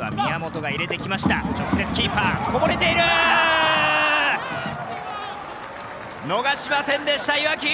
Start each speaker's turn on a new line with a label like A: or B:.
A: 度は宮本が入れてきました。直接キーパーこぼれている。逃しませんでしたいわき